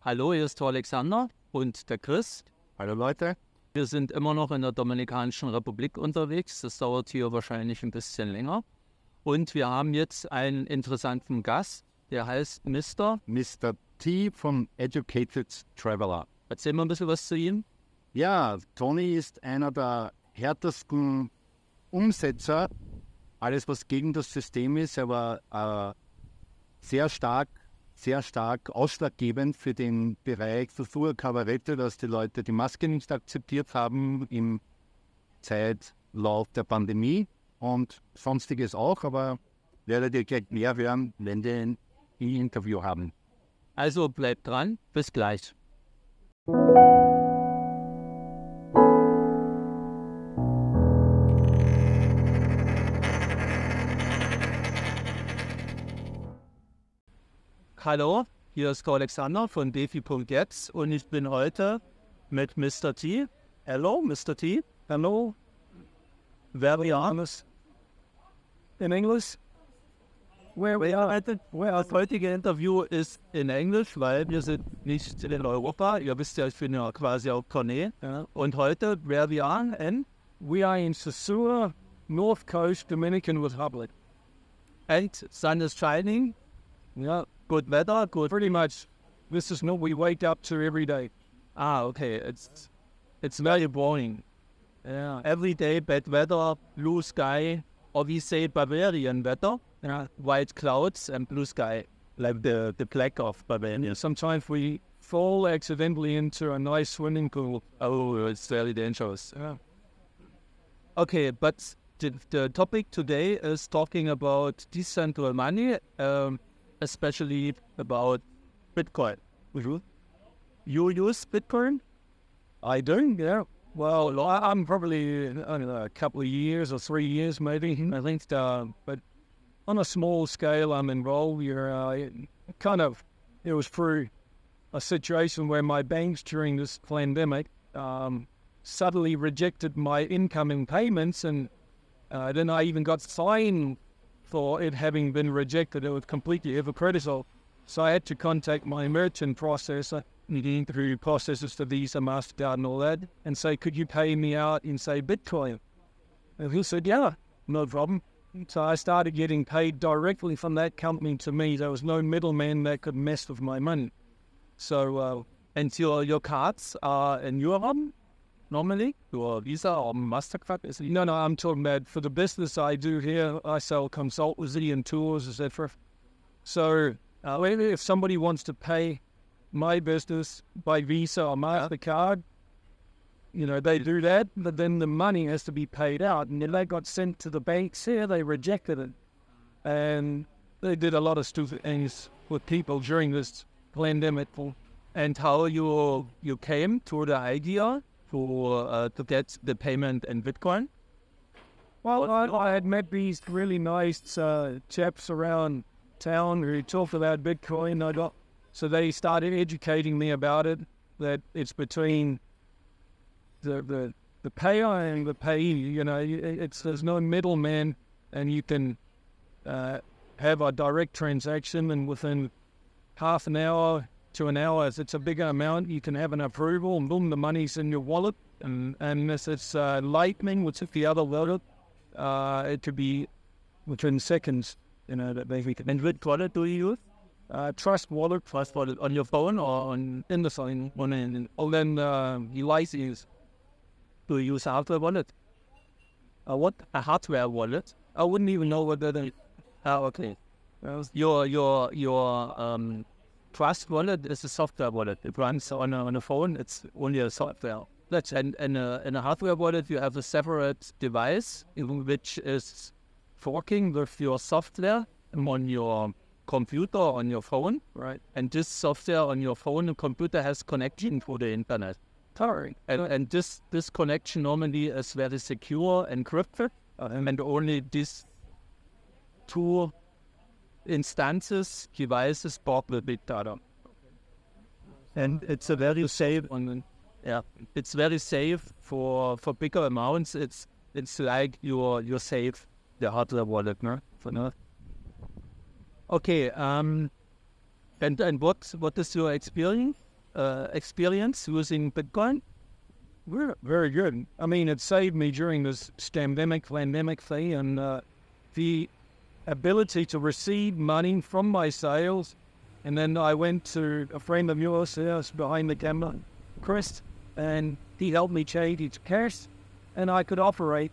Hallo, hier ist der Alexander und der Chris. Hallo Leute. Wir sind immer noch in der Dominikanischen Republik unterwegs. Das dauert hier wahrscheinlich ein bisschen länger. Und wir haben jetzt einen interessanten Gast, der heißt Mr. Mr. T von Educated Traveler. Erzähl mal ein bisschen was zu ihm. Ja, Tony ist einer der härtesten Umsetzer. Alles, was gegen das System ist, er war äh, sehr stark, sehr stark ausschlaggebend für den Bereich Susur Kabarette, dass die Leute die Maske nicht akzeptiert haben im Zeitlauf der Pandemie und sonstiges auch, aber werdet ihr gleich mehr hören, wenn wir ein Interview haben. Also bleibt dran, bis gleich. Hallo, hier ist Alexander von defi.jetzt und ich bin heute mit Mr. T. Hello, Mr. T. Hello, Very honest. In English? Where we are? Well, das heutige Interview ist in Englisch, weil wir sind nicht in Europa. Ihr wisst ja, ich bin ja quasi auf Tournee. Ja. Und heute, where we are in, We are in Sosua, North Coast, Dominican Republic. and sun is shining, Yeah, good weather, good. pretty much. This is what we wake up to every day. Ah, okay, it's it's very boring. Yeah, Every day bad weather, blue sky, or we say Bavarian weather, yeah. white clouds and blue sky, like the the black of Bavaria. Sometimes we fall accidentally into a nice swimming pool. Oh, it's very dangerous. Yeah. Okay, but the, the topic today is talking about decentral money, um, especially about Bitcoin. You use Bitcoin? I do, yeah. Well, I'm probably, I don't know, a couple of years or three years maybe, I think. Uh, but on a small scale, I'm involved. You're uh, kind of, it was through a situation where my banks during this pandemic um, suddenly rejected my incoming payments. And uh, then I even got fined for it having been rejected. It was completely hypocritical. So I had to contact my merchant processor through processes to Visa, MasterCard, and all that, and say, could you pay me out in, say, Bitcoin? And he said, yeah, no problem. So I started getting paid directly from that company to me. There was no middleman that could mess with my money. So, uh, your your cards are in Europe normally? Your Visa or Mastercard? Is it? no, no, I'm talking about for the business I do here, I sell consultancy and tours, etc. So uh, if- if somebody wants to pay my business by Visa or MasterCard, you know, they do that, but then the money has to be paid out. And then they got sent to the banks here, they rejected it. And they did a lot of stupid things with people during this pandemic. And how you you came to the idea to uh, to get the payment in Bitcoin? Well, I, I had met these really nice uh, chaps around town who talked about Bitcoin. I got so they started educating me about it. That it's between the the the payer and the payee. You know, it's there's no middleman, and you can uh, have a direct transaction, and within half an hour to an hour, if it's a bigger amount, you can have an approval, and boom, the money's in your wallet. And and if it's uh, Lightning, which is the other wallet, uh, it could be within seconds. You know that they can. And which wallet do you use? Uh, Trust Wallet First wallet on your phone or on in the phone. on an, And then uh, you license do you use hardware wallet? uh, what? A hardware wallet? I wouldn't even know what that is. Ah, okay. Your your your um, Trust wallet is a software wallet. It runs on a, on a phone. It's only a software. That's and in a in a hardware wallet you have a separate device which is forking with your software on your computer on your phone. right. And this software on your phone and computer has connection to the internet. Sorry. And, and this this connection normally is very secure, encrypted, uh-huh. and only these two instances, devices, the big data. And it's a very safe one. Yeah, it's very safe for for bigger amounts. It's it's like your your safe the hardware wallet, no? For now. Okay. Um. And and what what is your experience uh, experience using Bitcoin? Very, very good. I mean, it saved me during this pandemic, pandemic thing, and uh, the ability to receive money from my sales. And then I went to a friend of yours, house behind the camera, Chris, and he helped me change it to cash, and I could operate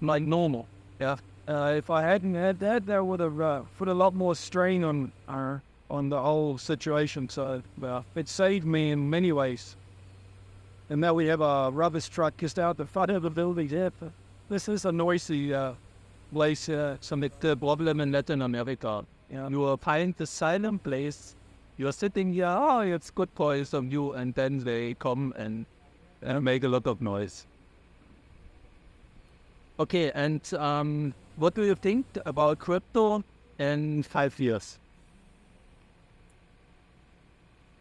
like normal. Yeah. Uh, if I hadn't had that, that would have uh, put a lot more strain on on the whole situation. So uh, it saved me in many ways. And now we have a rubbish truck just out the front of the building. Yeah, this is a noisy uh, place. Uh, some of the problem in Latin America. Yeah. You find the silent place. You're sitting here. Oh, it's good for some you, and then they come and, and make a lot of noise. Okay, and um, what do you think about crypto in five years?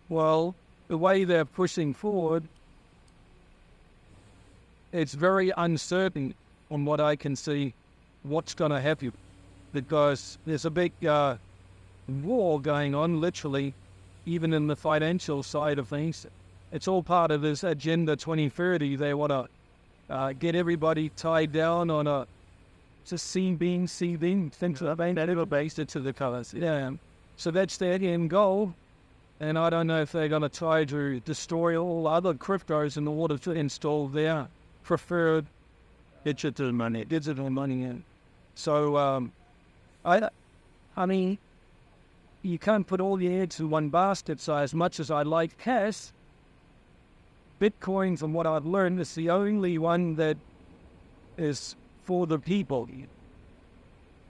Well, the way they're pushing forward, it's very uncertain on what I can see what's going to happen because there's a big uh, war going on, literally, even in the financial side of things. It's all part of this Agenda 2030. They want to uh, get everybody tied down on a just seam being, C beam, things like that. Never based it to the colors. Yeah. So that's their end goal. And I don't know if they're going to try to destroy all other cryptos in order to install their preferred digital money. Digital money in. So, um, I, I mean, you can't put all your eggs in one basket. So, as much as I like cash, Bitcoin, from what I've learned, is the only one that is for the people.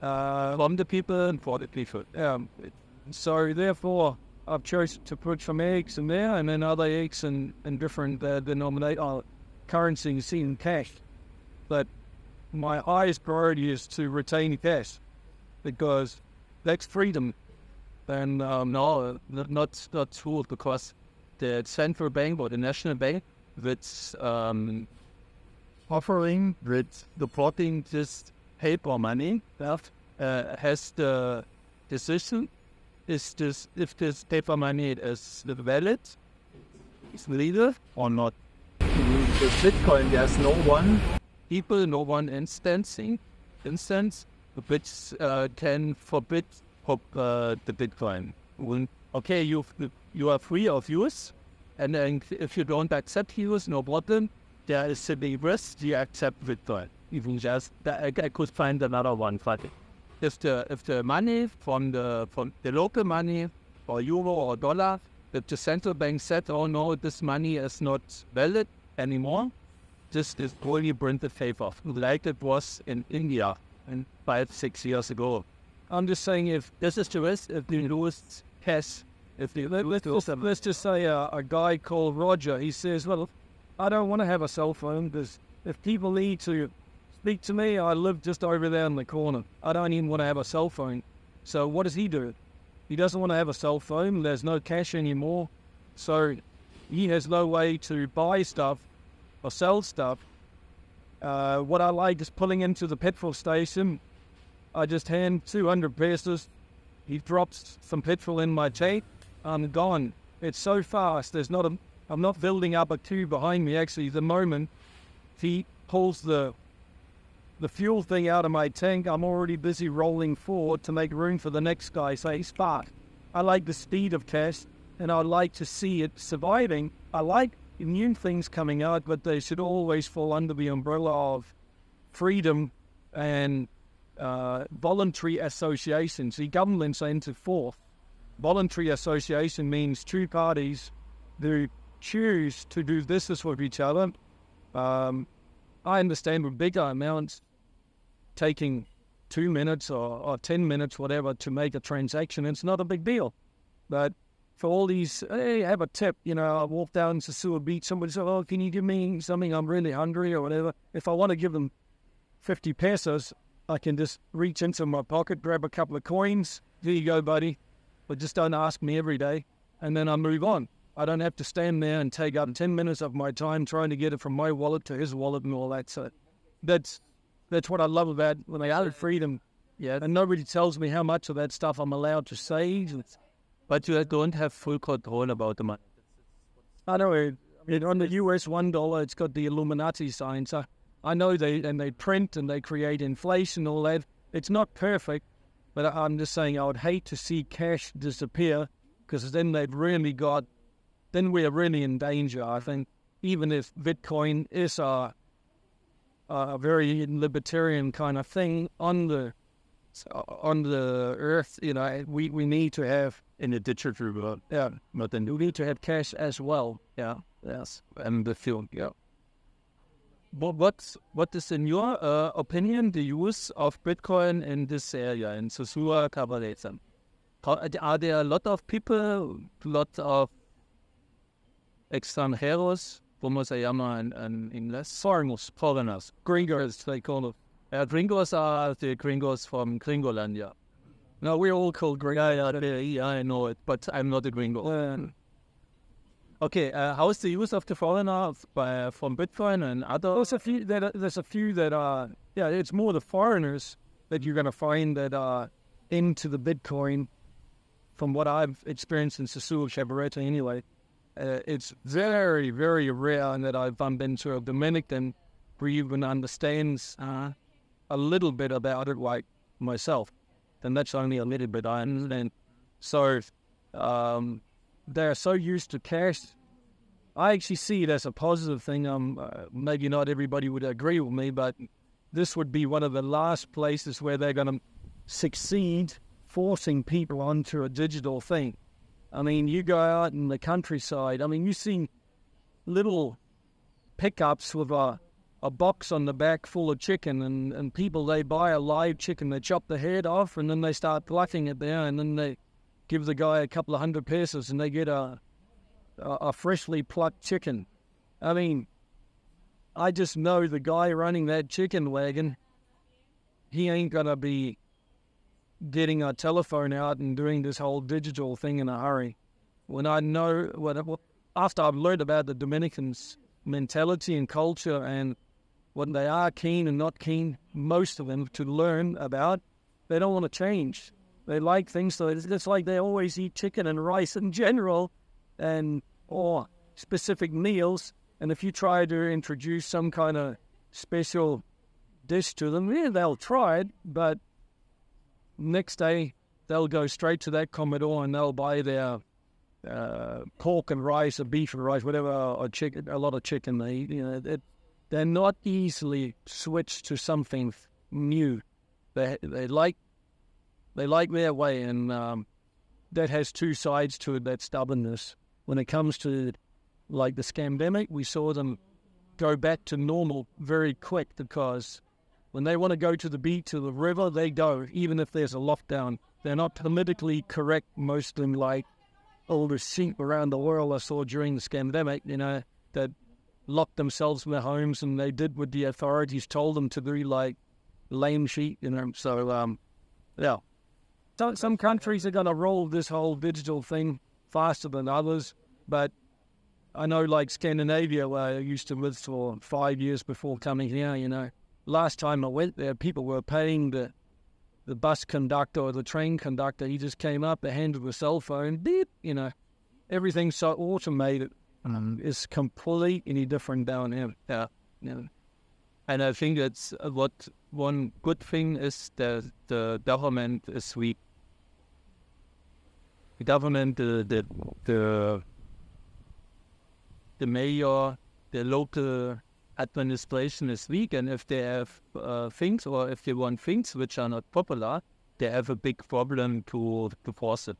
Uh, from the people and for the people. Um, so, therefore, I've chosen to put some eggs in there and then other eggs in, in different uh, denominate uh, currencies in cash. But my highest priority is to retain cash because that's freedom. And um, no, not not true because the central bank or the national bank that's um, offering with supporting this paper money that uh, has the decision is this if this paper money is valid, is legal or not. With Bitcoin, there's no one people, no one instancing instance which uh, can forbid uh, the Bitcoin. Okay, you you are free of use, and then if you don't accept use, no problem. There is a risk you accept Bitcoin. Even just I, I could find another one, but if the if the money from the from the local money or euro or dollar, if the central bank said, oh no, this money is not valid anymore, this is only printed paper, like it was in India and five, six years ago. I'm just saying if this is the risk, if the lose has, if the let's, just, let's just say a, a guy called Roger, he says, well, I don't want to have a cell phone because if people need to speak to me. I live just over there in the corner. I don't even want to have a cell phone. So what does he do? He doesn't want to have a cell phone. There's no cash anymore. So he has no way to buy stuff or sell stuff. Uh, what I like is pulling into the petrol station. I just hand 200 pesos. He drops some petrol in my tank. I'm gone. It's so fast. There's not a. I'm not building up a queue behind me. Actually, the moment he pulls the the fuel thing out of my tank, I'm already busy rolling forward to make room for the next guy. Say, spark. I like the speed of test and I like to see it surviving. I like new things coming out, but they should always fall under the umbrella of freedom and uh, voluntary associations. The governments enter forth. Voluntary association means two parties who choose to do this business with each other um, I understand with bigger amounts, taking two minutes or, or 10 minutes, whatever, to make a transaction, it's not a big deal. But for all these, hey, have a tip, you know, I walk down to Sosua Beach, somebody says, oh, can you give me something? I'm really hungry or whatever. If I want to give them 50 pesos, I can just reach into my pocket, grab a couple of coins. Here you go, buddy. But just don't ask me every day. And then I move on. I don't have to stand there and take up 10 minutes of my time trying to get it from my wallet to his wallet and all that. So that's that's what I love about when I have freedom. Yeah. And nobody tells me how much of that stuff I'm allowed to save. But you don't have full control about the money. I know. I mean, on the US one dollar, it's got the Illuminati sign. So I know they and they print and they create inflation, all that. It's not perfect, but I'm just saying I would hate to see cash disappear because then they've really got, then we're really in danger. I think even if Bitcoin is a, a very libertarian kind of thing on the on the earth, you know, we, we need to have in the digital world. yeah, Not in we need to have cash as well. yeah, Yes. and the film. Yeah. But what's what is in your uh, opinion the use of Bitcoin in this area in Sosua Cabarete? How- Are there a lot of people, a lot of extranjeros, como se llama en, en inglés? Foreigners, foreigners, gringos they call it. Uh, gringos are the gringos from Gringolandia. No, we're all called green. Yeah, yeah, yeah, I know it, but I'm not a gringo. Uh, Okay, uh, how is the use of the foreigner by, from Bitcoin and other? there's a few that there's a few that are yeah. It's more the foreigners that you're going to find that are into the Bitcoin. From what I've experienced in Sosua Cabarete, anyway, uh, it's very very rare and that I've bumped into a Dominican who even understands uh, a little bit about it, like myself. And that's only a little bit I understand. So um, they're so used to cash. I actually see it as a positive thing. Um, uh, maybe not everybody would agree with me, but this would be one of the last places where they're going to succeed forcing people onto a digital thing. I mean, you go out in the countryside. I mean, you see little pickups with a, a box on the back full of chicken, and, and people they buy a live chicken, they chop the head off, and then they start plucking it there, and then they give the guy a couple of hundred pesos, and they get a a, a freshly plucked chicken. I mean, I just know the guy running that chicken wagon, he ain't gonna be getting a telephone out and doing this whole digital thing in a hurry. When I know what after I've learned about the Dominicans' mentality and culture and what they are keen and not keen, most of them to learn about, they don't want to change. They like things so it's like they always eat chicken and rice in general, and or specific meals. And if you try to introduce some kind of special dish to them, yeah, they'll try it, but next day they'll go straight to that comedor and they'll buy their uh, pork and rice or beef and rice, whatever, or chicken, a lot of chicken they eat. You know, it, they're not easily switched to something new. They they like they like their way, and um, that has two sides to it. That stubbornness. When it comes to like the scamdemic, we saw them go back to normal very quick because when they want to go to the beach or the river, they go, even if there's a lockdown. They're not politically correct, most of them, like all the sheep around the world I saw during the scamdemic, you know, that locked themselves in their homes and they did what the authorities told them to do, like lame sheep, you know. So, um, yeah. So, some countries are going to roll this whole digital thing faster than others, but I know, like Scandinavia, where I used to live for five years before coming here, you know, last time I went there, people were paying the the bus conductor or the train conductor. He just came up, handed a cell phone, beep, you know, everything's so automated. Um, it's completely different down here. Yeah, yeah. And I think that's uh, what one good thing is that the government is weak. The government, the the the, the mayor, the local administration is weak, and if they have uh, things or if they want things which are not popular, they have a big problem to to force it.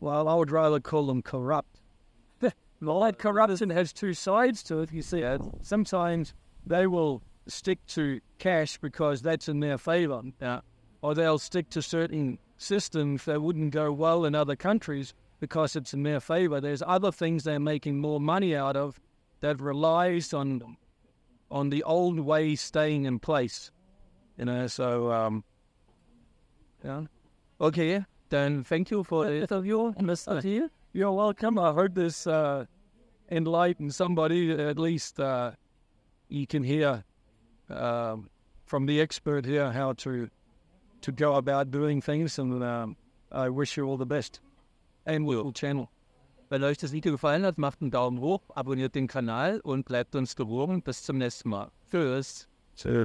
Well, I would rather call them corrupt. Well, that corruption has two sides to it. You see, it. sometimes they will stick to cash because that's in their favor, Yeah, or they'll stick to certain systems that wouldn't go well in other countries because it's in their favor. There's other things they're making more money out of that relies on on the old way staying in place. You know, so um, yeah. Okay, then thank you for the interview, Mr. T. You're welcome. I hope this uh, enlightens somebody. At least uh, you can hear um, from the expert here how to to go about doing things, and um, I wish you all the best. and we'll channel. Wenn euch das Video gefallen hat, macht einen Daumen hoch, abonniert den Kanal und bleibt uns gewogen. Bis zum nächsten Mal. Tschüss. So